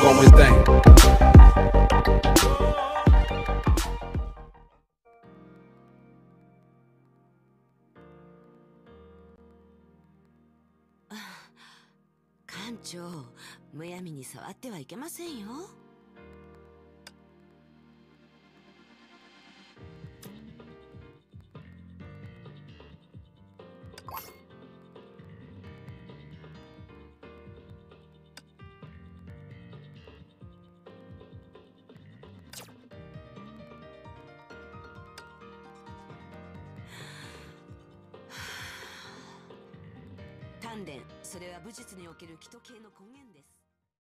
como むやみに触ってはいけませんよ。それは武術における気と系の根源です。